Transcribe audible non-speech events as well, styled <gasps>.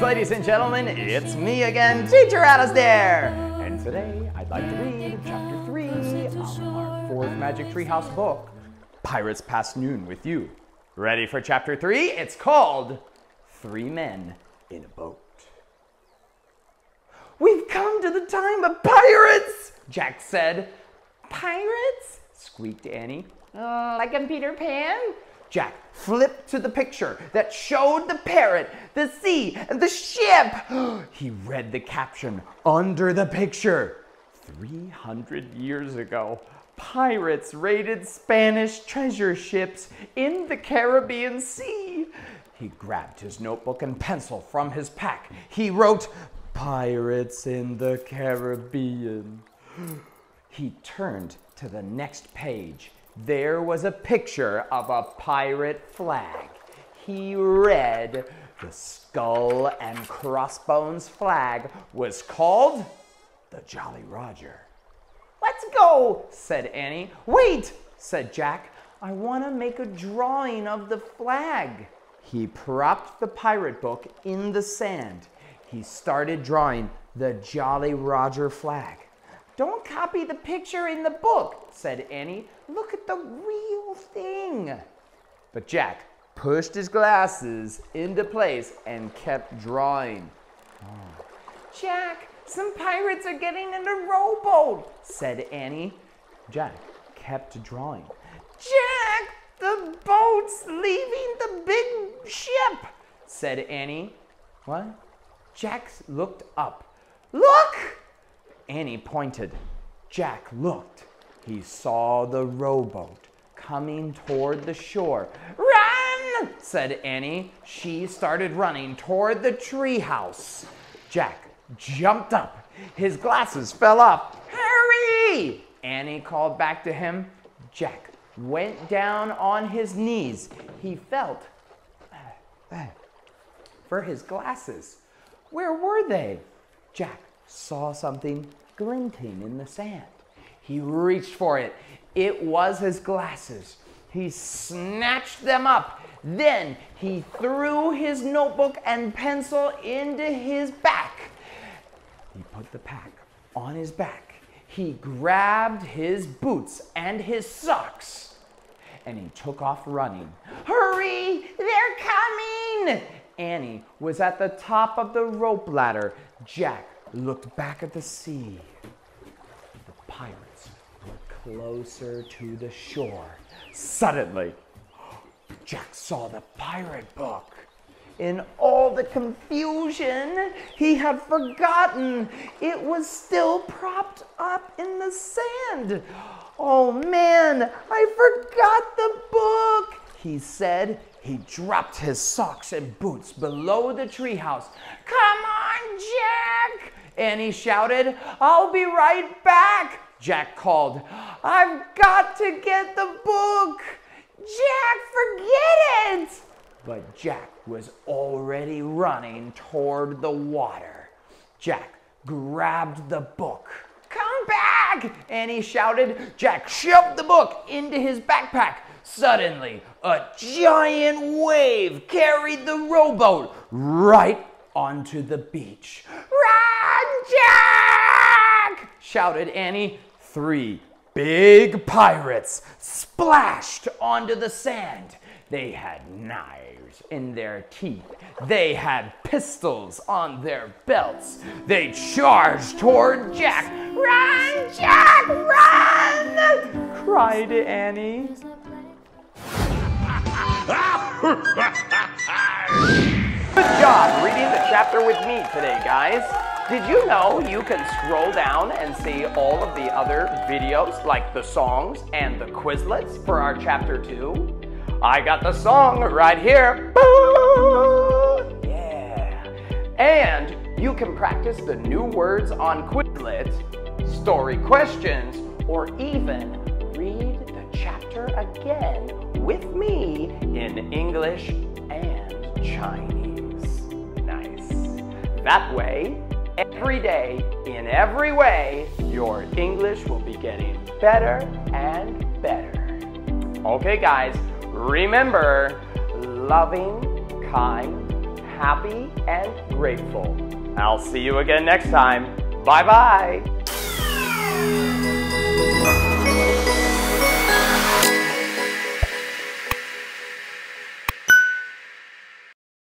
Greetings, ladies and gentlemen. It's me again, Teacher Alistair. And today I'd like to read chapter 3 of our fourth Magic Tree House book, Pirates Past Noon with You. Ready for chapter 3? It's called Three Men in a Boat. We've come to the time of pirates, Jack said. Pirates? squeaked Annie. Like in Peter Pan? Jack flipped to the picture that showed the parrot, the sea, and the ship. <gasps> he read the caption under the picture. 300 years ago, pirates raided Spanish treasure ships in the Caribbean Sea. He grabbed his notebook and pencil from his pack. He wrote, Pirates in the Caribbean. <gasps> He turned to the next page there was a picture of a pirate flag. He read the skull and crossbones flag was called the Jolly Roger. Let's go, said Annie. Wait, said Jack. I want to make a drawing of the flag. He propped the pirate book in the sand. He started drawing the Jolly Roger flag. Don't copy the picture in the book, said Annie. Look at the real thing. But Jack pushed his glasses into place and kept drawing. Oh. Jack, some pirates are getting in a rowboat, said Annie. Jack kept drawing. Jack, the boat's leaving the big ship, said Annie. What? Jack looked up. Look! Annie pointed. Jack looked. He saw the rowboat coming toward the shore. Run! said Annie. She started running toward the treehouse. Jack jumped up. His glasses fell off. Hurry! Annie called back to him. Jack went down on his knees. He felt uh, uh, for his glasses. Where were they? Jack saw something glinting in the sand. He reached for it. It was his glasses. He snatched them up. Then he threw his notebook and pencil into his back. He put the pack on his back. He grabbed his boots and his socks and he took off running. Hurry! They're coming! Annie was at the top of the rope ladder. Jack looked back at the sea. The pirates were closer to the shore. Suddenly, Jack saw the pirate book. In all the confusion, he had forgotten it was still propped up in the sand. Oh man, I forgot the book, he said. He dropped his socks and boots below the treehouse. Come on, Jack, Annie shouted. I'll be right back, Jack called. I've got to get the book. Jack, forget it. But Jack was already running toward the water. Jack grabbed the book. Come back, Annie shouted. Jack shoved the book into his backpack. Suddenly, a giant wave carried the rowboat right onto the beach. Jack! shouted Annie. Three big pirates splashed onto the sand. They had knives in their teeth. They had pistols on their belts. They charged toward Jack. Run, Jack, run! cried Annie. <laughs> Good job reading the chapter with me today, guys. Did you know you can scroll down and see all of the other videos, like the songs and the Quizlets for our chapter 2? I got the song right here. Yeah. And you can practice the new words on Quizlet, story questions, or even read the chapter again with me in English and Chinese. Nice. That way, every day, in every way, your English will be getting better and better. Okay, guys, remember loving, kind, happy and grateful. I'll see you again next time. Bye bye.